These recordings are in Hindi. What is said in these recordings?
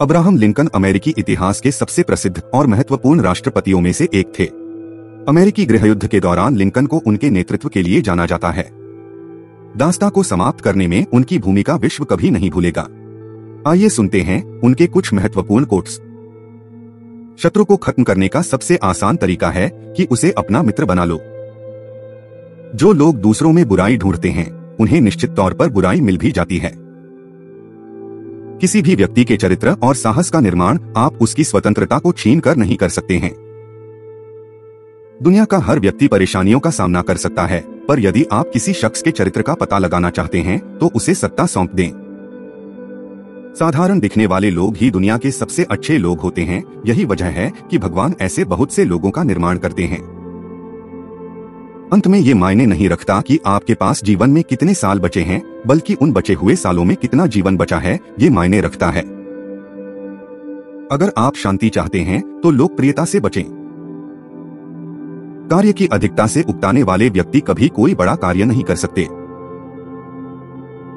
अब्राहम लिंकन अमेरिकी इतिहास के सबसे प्रसिद्ध और महत्वपूर्ण राष्ट्रपतियों में से एक थे। अमेरिकी गृहयुद्ध के दौरान लिंकन को उनके नेतृत्व के लिए जाना जाता है। दास्ता को समाप्त करने में उनकी भूमिका विश्व कभी नहीं भूलेगा। आइए सुनते हैं उनके कुछ महत्वपूर्ण कोट्स शत्रु को खत्म करने का सबसे आसान तरीका है कि उसे अपना मित्र बना लो। जो लोग दूसरों में बुराई ढूंढते हैं, उन्हें निश्चित तौर पर बुराई मिल भी जाती है। किसी भी व्यक्ति के चरित्र और साहस का निर्माण आप उसकी स्वतंत्रता को छीन कर नहीं कर सकते हैं। दुनिया का हर व्यक्ति परेशानियों का सामना कर सकता है, पर यदि आप किसी शख्स के चरित्र का पता लगाना चाहते हैं तो उसे सत्ता सौंप दें। साधारण दिखने वाले लोग ही दुनिया के सबसे अच्छे लोग होते हैं, यही वजह है कि भगवान ऐसे बहुत से लोगों का निर्माण करते हैं। अंत में ये मायने नहीं रखता कि आपके पास जीवन में कितने साल बचे हैं, बल्कि उन बचे हुए सालों में कितना जीवन बचा है, ये मायने रखता है। अगर आप शांति चाहते हैं तो लोकप्रियता से बचें। कार्य की अधिकता से उकताने वाले व्यक्ति कभी कोई बड़ा कार्य नहीं कर सकते।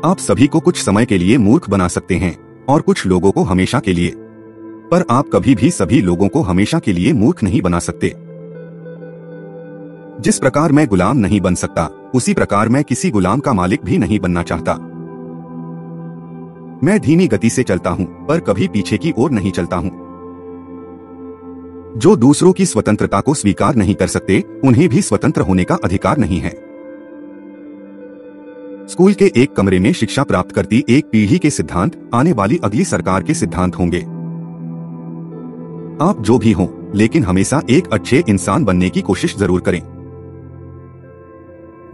आप सभी को कुछ समय के लिए मूर्ख बना सकते हैं, और कुछ लोगों को हमेशा के लिए। पर आप कभी भी सभी लोगों को हमेशा के लिए मूर्ख नहीं बना सकते। जिस प्रकार मैं गुलाम नहीं बन सकता, उसी प्रकार मैं किसी गुलाम का मालिक भी नहीं बनना चाहता। मैं धीमी गति से चलता हूँ, पर कभी पीछे की ओर नहीं चलता हूँ। जो दूसरों की स्वतंत्रता को स्वीकार नहीं कर सकते, उन्हें भी स्वतंत्र होने का अधिकार नहीं है। स्कूल के एक कमरे में शिक्षा प्राप्त करती एक पीढ़ी के सिद्धांत, आने वाली अगली सरकार के सिद्धांत होंगे। आप जो भी हों, लेकिन हमेशा एक अच्छे इंसान बनने की कोशिश ज़रूर करें।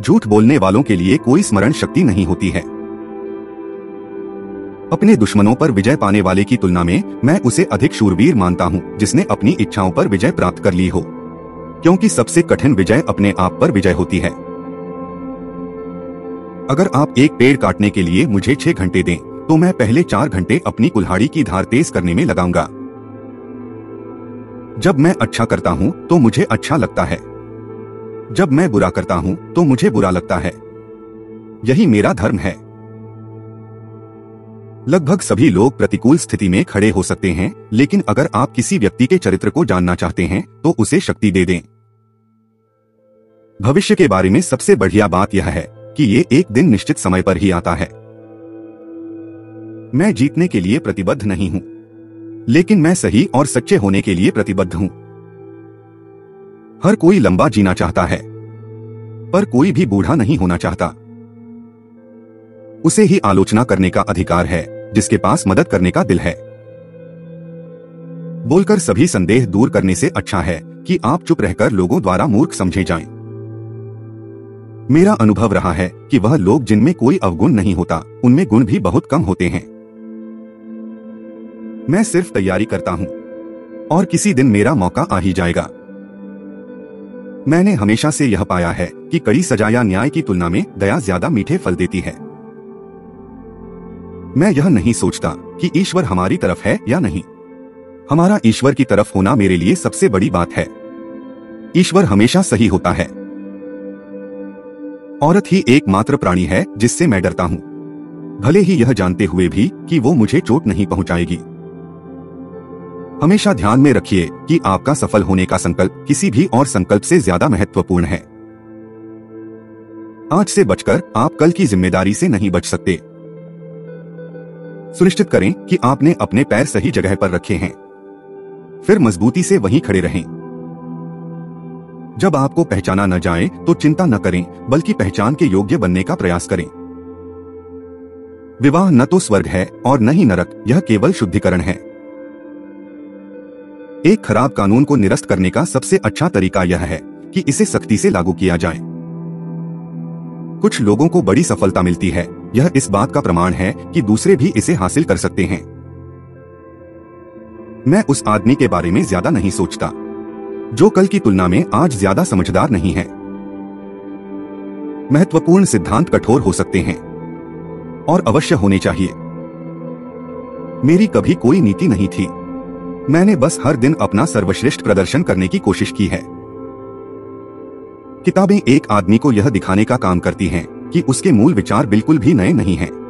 झूठ बोलने वालों के लिए कोई स्मरण शक्ति नहीं होती है। अपने दुश्मनों पर विजय पाने वाले की तुलना में मैं उसे अधिक शूरवीर मानता हूँ, जिसने अपनी इच्छाओं पर विजय प्राप्त कर ली हो। क्योंकि सबसे कठिन विजय अपने आप पर विजय होती है। अगर आप एक पेड़ काटने के लिए मुझे छह घंटे दें तो मैं पहले चार घंटे अपनी कुल्हाड़ी की धार तेज करने में लगाऊँगा। जब मैं अच्छा करता हूँ तो मुझे अच्छा लगता है। जब मैं बुरा करता हूँ तो मुझे बुरा लगता है। यही मेरा धर्म है। लगभग सभी लोग प्रतिकूल स्थिति में खड़े हो सकते हैं, लेकिन अगर आप किसी व्यक्ति के चरित्र को जानना चाहते हैं तो उसे शक्ति दे दें। भविष्य के बारे में सबसे बढ़िया बात यह है कि ये एक दिन निश्चित समय पर ही आता है। मैं जीतने के लिए प्रतिबद्ध नहीं हूँ, लेकिन मैं सही और सच्चे होने के लिए प्रतिबद्ध हूँ। हर कोई लंबा जीना चाहता है, पर कोई भी बूढ़ा नहीं होना चाहता। उसे ही आलोचना करने का अधिकार है, जिसके पास मदद करने का दिल है। बोलकर सभी संदेह दूर करने से अच्छा है, कि आप चुप रहकर लोगों द्वारा मूर्ख समझे जाएँ। मेरा अनुभव रहा है, कि वह लोग जिनमें कोई अवगुण नहीं होता, उनमें गुण भी बहुत कम होते हैं। मैं सिर्फ़ तैयारी करता हूँ, और किसी दिन मेरा मौका आ ही जाएगा। मैंने हमेशा से यह पाया है कि कड़ी सजा या न्याय की तुलना में दया ज़्यादा मीठे फल देती है। मैं यह नहीं सोचता कि ईश्वर हमारी तरफ़ है या नहीं। हमारा ईश्वर की तरफ़ होना मेरे लिए सबसे बड़ी बात है। ईश्वर हमेशा सही होता है। औरत ही एकमात्र प्राणी है जिससे मैं डरता हूँ। भले ही यह जानते हुए भी कि वो मुझे चोट नहीं पहुंचाएगी। हमेशा ध्यान में रखिए कि आपका सफल होने का संकल्प किसी भी और संकल्प से ज़्यादा महत्वपूर्ण है। आज से बचकर आप कल की ज़िम्मेदारी से नहीं बच सकते। सुनिश्चित करें कि आपने अपने पैर सही जगह पर रखे हैं। फिर मजबूती से वहीं खड़े रहें। जब आपको पहचाना न जाए तो चिंता न करें, बल्कि पहचान के योग्य बनने का प्रयास करें। विवाह न तो स्वर्ग है और न ही नरक, यह केवल शुद्धिकरण है। एक खराब कानून को निरस्त करने का सबसे अच्छा तरीका यह है कि इसे सख्ती से लागू किया जाए। कुछ लोगों को बड़ी सफलता मिलती है। यह इस बात का प्रमाण है कि दूसरे भी इसे हासिल कर सकते हैं। मैं उस आदमी के बारे में ज़्यादा नहीं सोचता, जो कल की तुलना में आज ज़्यादा समझदार नहीं है। महत्वपूर्ण सिद्धांत कठोर हो सकते हैं और अवश्य होने चाहिए। मेरी कभी कोई नीति नहीं थी। मैंने बस हर दिन अपना सर्वश्रेष्ठ प्रदर्शन करने की कोशिश की है। किताबें एक आदमी को यह दिखाने का काम करती हैं कि उसके मूल विचार बिल्कुल भी नए नहीं हैं।